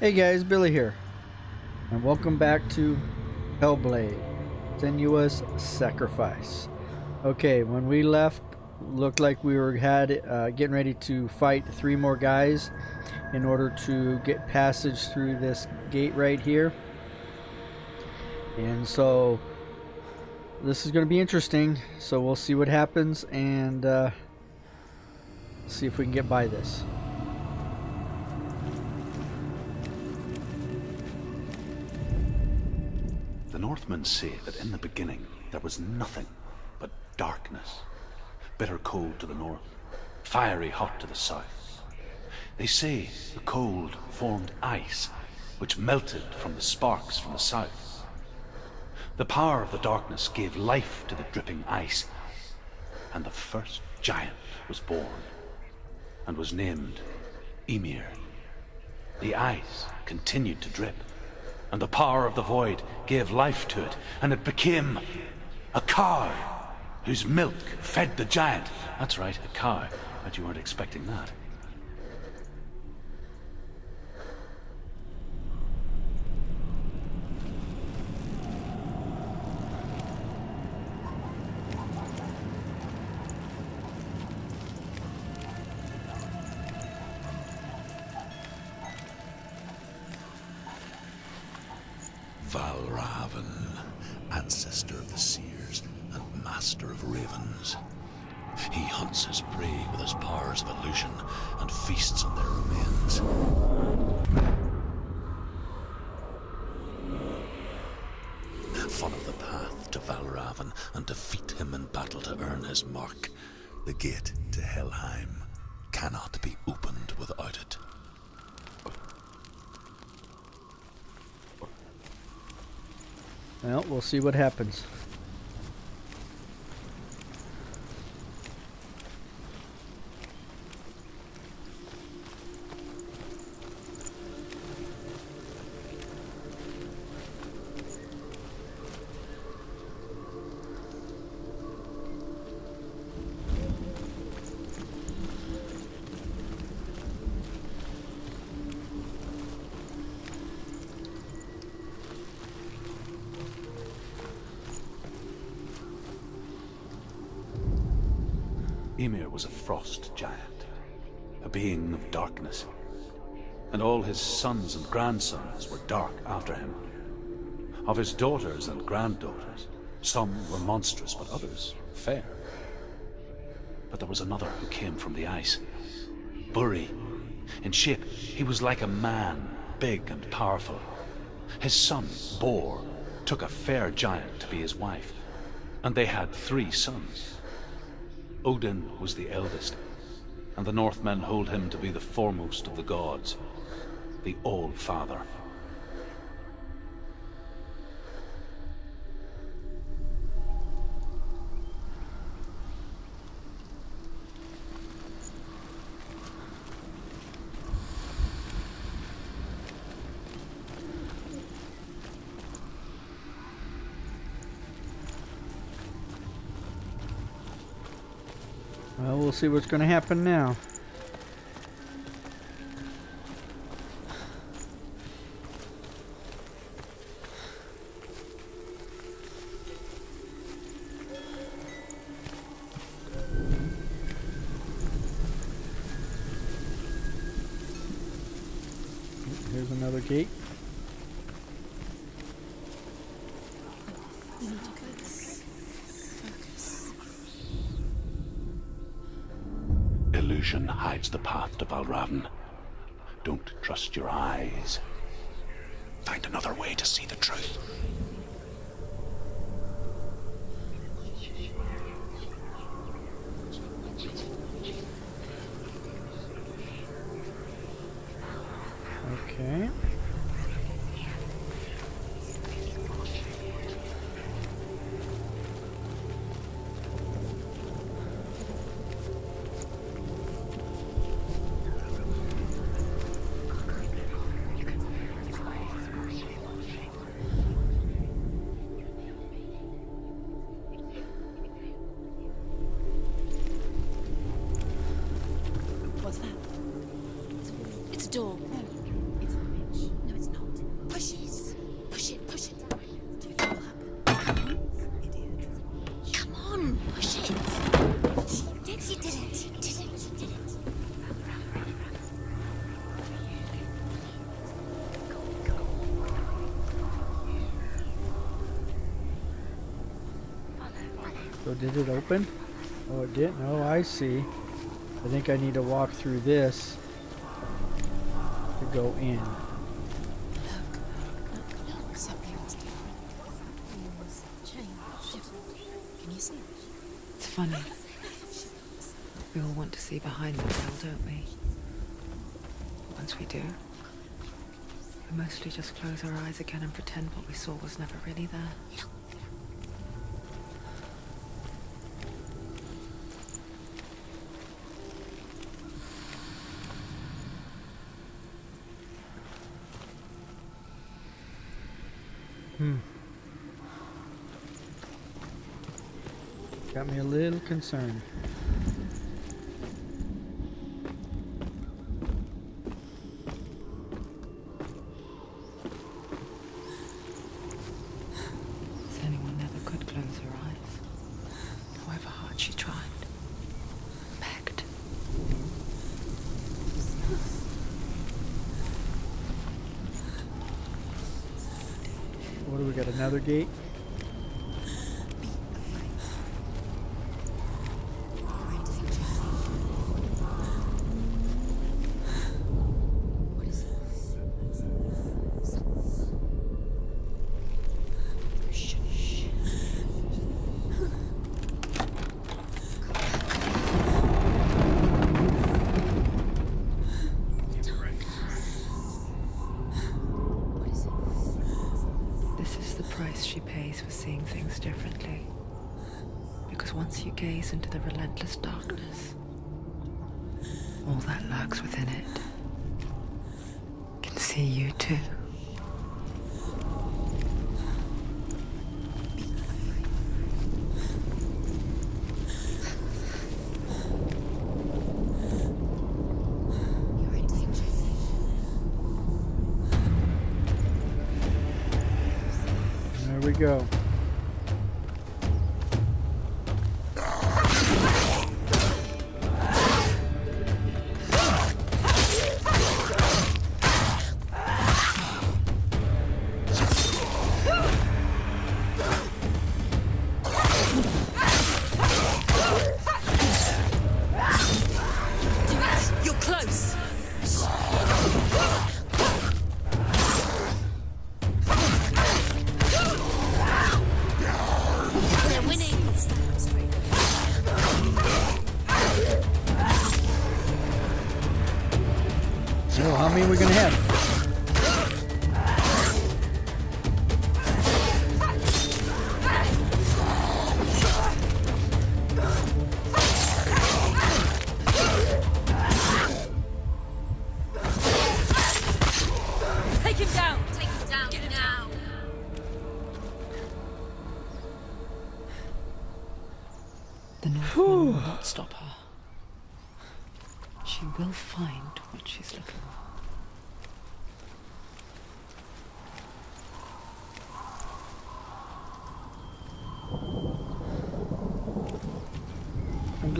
Hey guys, Billy here, and welcome back to Hellblade Senua's Sacrifice. Okay, when we left, looked like we were had uh, getting ready to fight three more guys in order to get passage through this gate right here. And so this is going to be interesting. So we'll see what happens and uh, see if we can get by this. Northmen say that in the beginning there was nothing but darkness. Bitter cold to the north, fiery hot to the south. They say the cold formed ice, which melted from the sparks from the south. The power of the darkness gave life to the dripping ice, and the first giant was born, and was named Ymir. The ice continued to drip, and the power of the void gave life to it, and it became a cow whose milk fed the giant. That's right, a cow. But you weren't expecting that. His prey with his powers of illusion and feasts on their remains. Follow the path to Valravn and defeat him in battle to earn his mark. The gate to Helheim cannot be opened without it. Well, we'll see what happens. Ymir was a frost giant, a being of darkness, and all his sons and grandsons were dark after him. Of his daughters and granddaughters, some were monstrous, but others fair. But there was another who came from the ice. Buri. In shape, he was like a man, big and powerful. His son, Bor, took a fair giant to be his wife, and they had three sons. Odin was the eldest, and the Northmen hold him to be the foremost of the gods, the All-Father. Well, we'll see what's going to happen now. See the truth. Did it open? Oh, it didn't. Oh, I see. I think I need to walk through this to go in. Look, look, something's different. Things changed. Can you see? It's funny. We all want to see behind the veil, don't we? Once we do, we mostly just close our eyes again and pretend what we saw was never really there. Hmm. Got me a little concerned. If anyone never could close her eyes, however hard she tried. Begged. What do we got? Another gate? What is it? Shh, shh. What is it? This is the price she pays for seeing things differently. Because once you gaze into the relentless darkness, all that lurks within it can see you too. Go.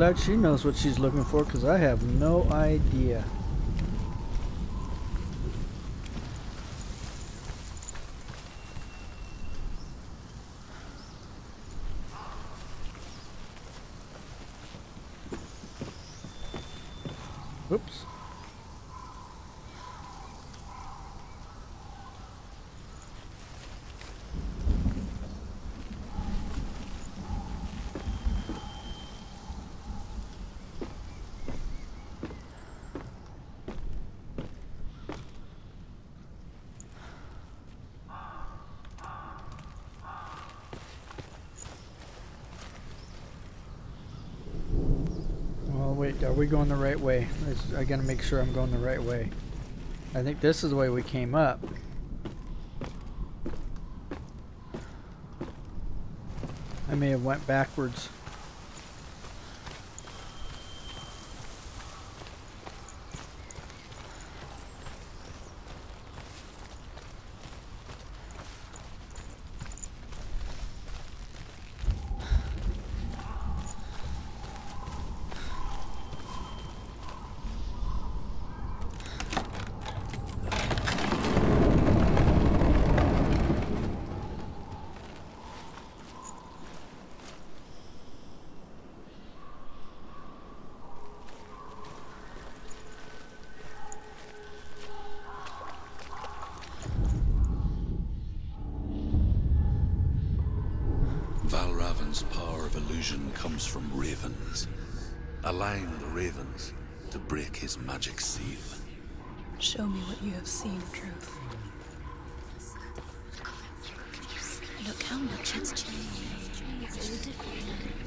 Glad she knows what she's looking for because I have no idea. Are we going the right way? I gotta make sure I'm going the right way. I think this is the way we came up. I may have went backwards. Illusion comes from ravens. Align the ravens to break his magic seal. Show me what you have seen, Druth. Look how much it's changed. It's all different.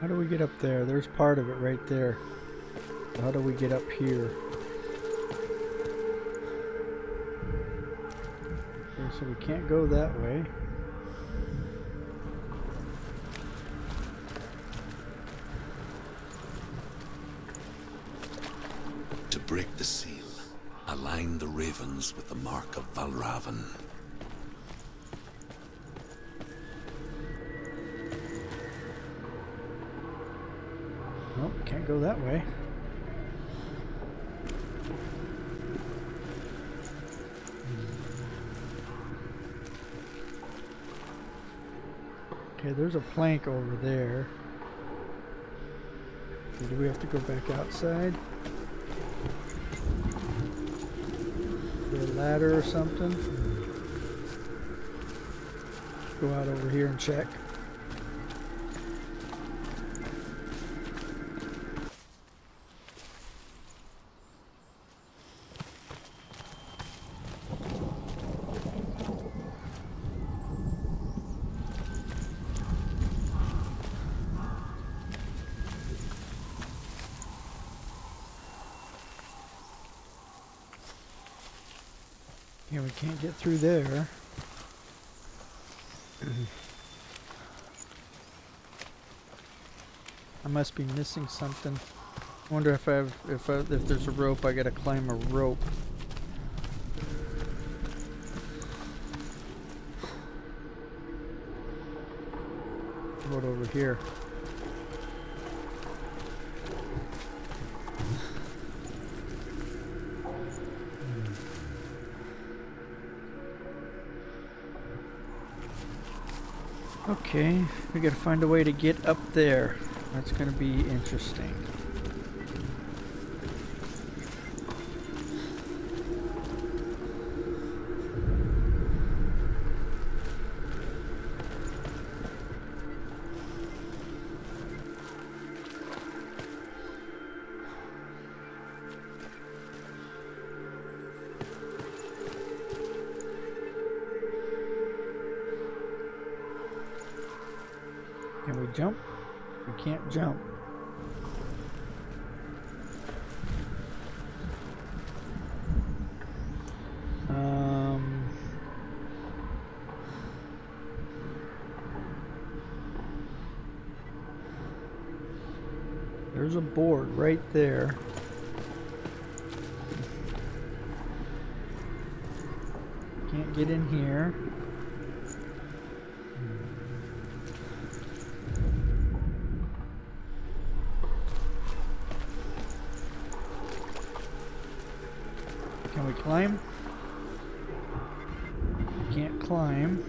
How do we get up there? There's part of it right there. How do we get up here? Okay, so we can't go that way. To break the seal, align the ravens with the mark of Valravn. Can't go that way. Okay, there's a plank over there. So do we have to go back outside? Is a ladder or something? Go out over here and check. Yeah, we can't get through there. I must be missing something. I wonder if I have, if I, if there's a rope, I gotta climb a rope. What over here? Okay, we gotta find a way to get up there. That's gonna be interesting. Jump. Um, there's a board right there. Can't get in here. Can we climb? Can't climb.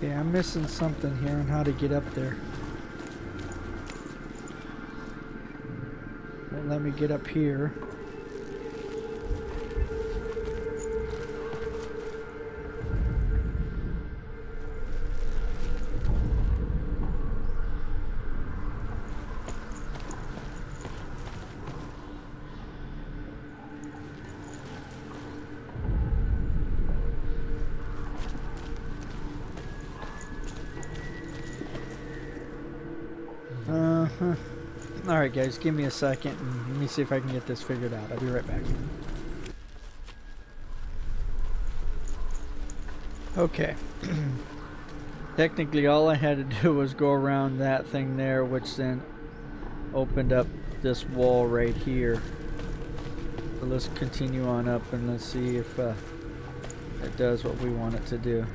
Yeah, I'm missing something here on how to get up there. Won't let me get up here. Alright guys, give me a second and let me see if I can get this figured out. I'll be right back. Okay. Technically all I had to do was go around that thing there which then opened up this wall right here. So let's continue on up and let's see if uh, it does what we want it to do.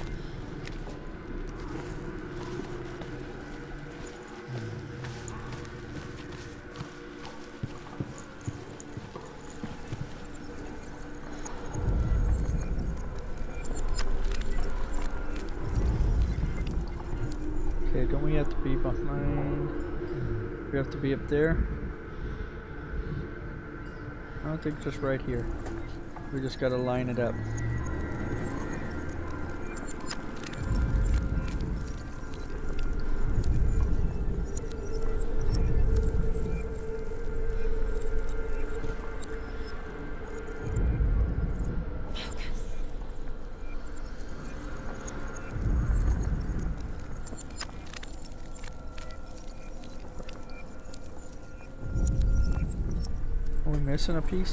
Okay, don't we have to be behind? We have to be up there? I don't think just right here. We just gotta line it up. Are we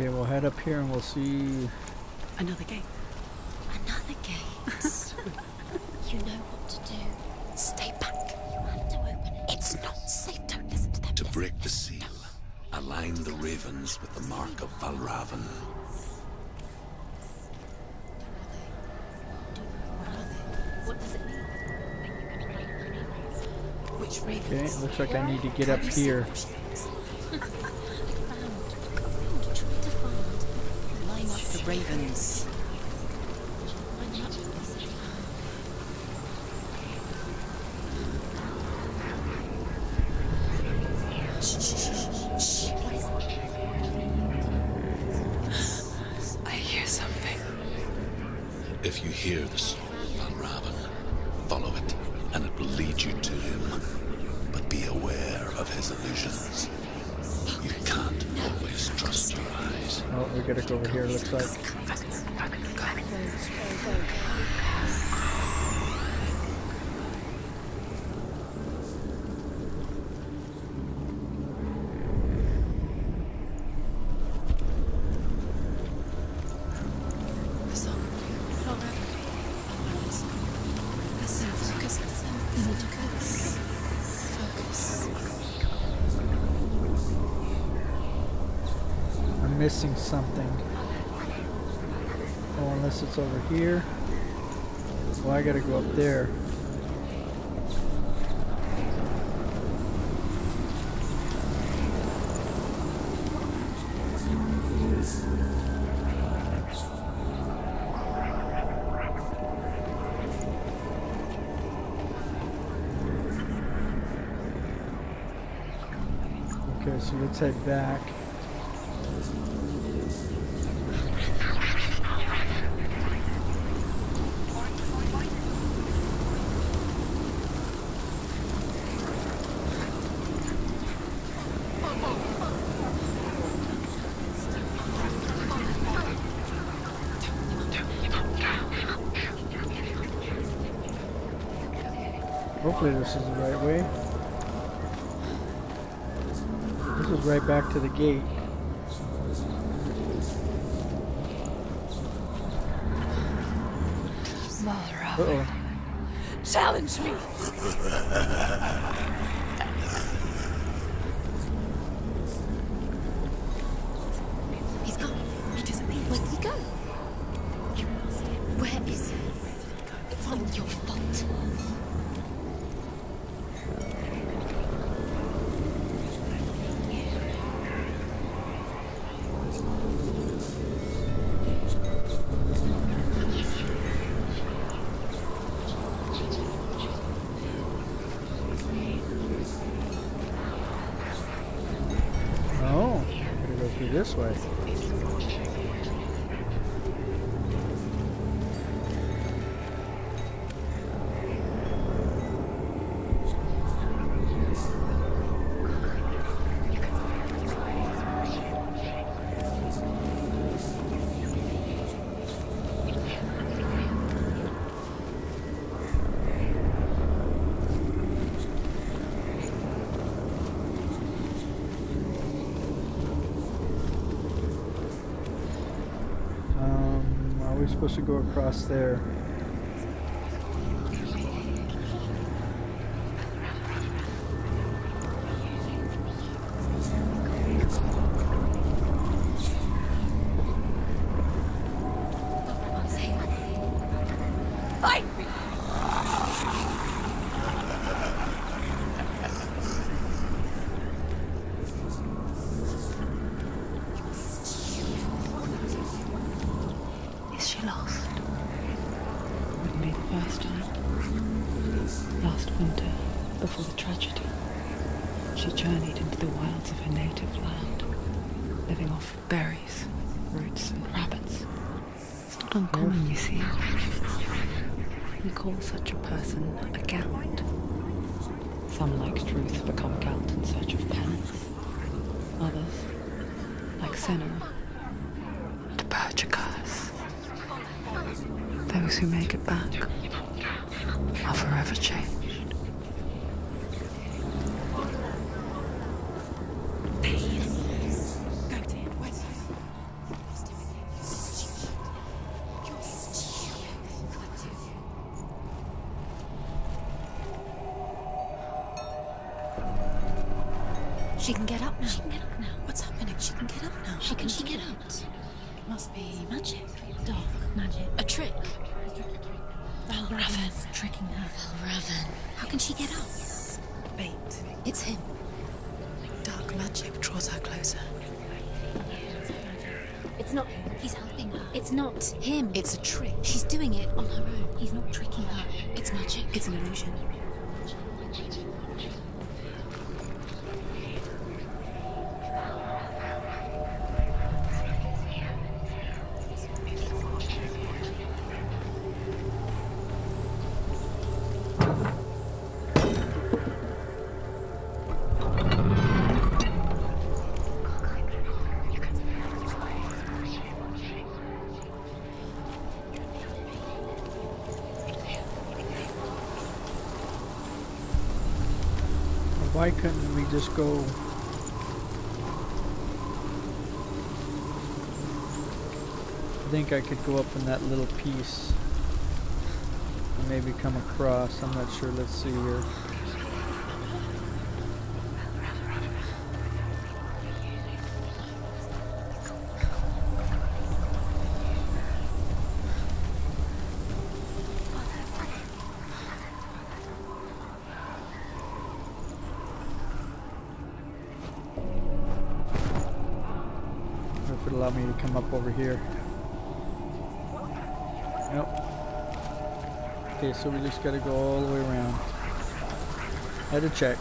Okay, we'll head up here and we'll see. Another gate. Another gate. you know what to do. Stay back. You have to open it. It's not safe. Don't listen to them. To break the seal, align the ravens with the mark of Valravn. What does it mean? Which Okay, looks like I need to get up here. Ravens. I hear something. If you hear the song of Valravn, follow it, and it will lead you to him. But be aware of his illusions. You can't always trust your eyes. Oh, we gotta go over here, looks like. Missing something. Oh, unless it's over here. Well, I gotta go up there. Okay, so let's head back. Hopefully this is the right way. This is right back gate. Valravn. Uh-oh. Challenge me. supposed to go across there? Fight me! Lost? Wouldn't be the first time. Last winter, before the tragedy, she journeyed into the wilds of her native land, living off berries, roots, and rabbits. It's not uncommon, you see. We call such a person a Geilt. Some, like Druth, become Geilt in search of penance. Others, like Senua, to purge a curse. Those who make it back are forever changed. She can get up now. She can get up now. What's happening? She can get up now. How can she get out? Must be magic. Dark magic. A trick. Valravn tricking her. Valravn. How can she get up? Bait. It's him. Dark magic draws her closer. It's not him. He's helping her. It's not him. It's a trick. She's doing it on her own. He's not tricking her. It's magic. It's an illusion. Why couldn't we just go? I think I could go up in that little piece and maybe come across. I'm not sure. Let's see here. Here. Nope. Okay, so we just gotta go all the way around. Had to check.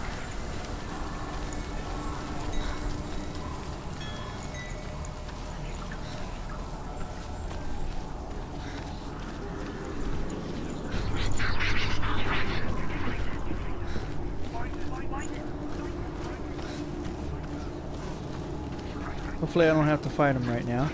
Hopefully I don't have to fight him right now.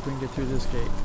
If we can get through this gate.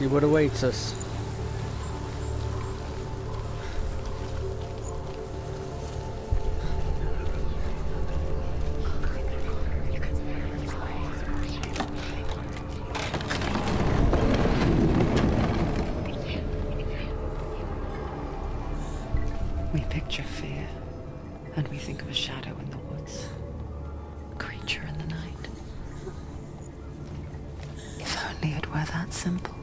See what awaits us. We picture fear, and we think of a shadow in the woods, a creature in the night. If only it were that simple.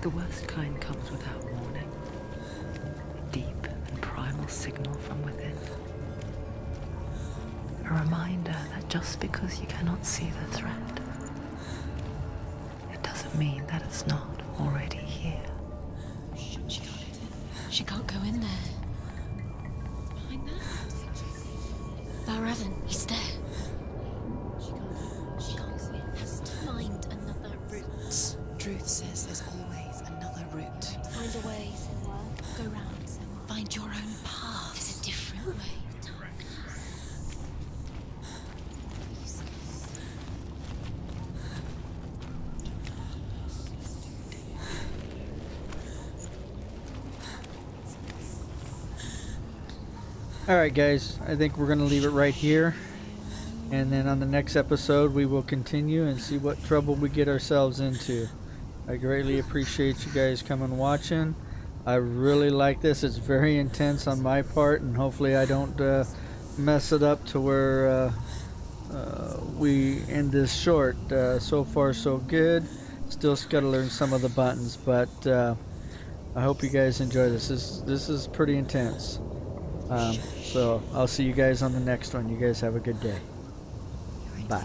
The worst kind comes without warning, a deep and primal signal from within. A reminder that just because you cannot see the threat, it doesn't mean that it's not already here. She can't. She can't go in there. Alright, guys, I think we're going to leave it right here. And then on the next episode, we will continue and see what trouble we get ourselves into. I greatly appreciate you guys coming watching. I really like this. It's very intense on my part, and hopefully, I don't uh, mess it up to where uh, uh, we end this short. Uh, so far, so good. Still got to learn some of the buttons, but uh, I hope you guys enjoy this. This, this is pretty intense. Um, so I'll see you guys on the next one. You guys have a good day. Bye.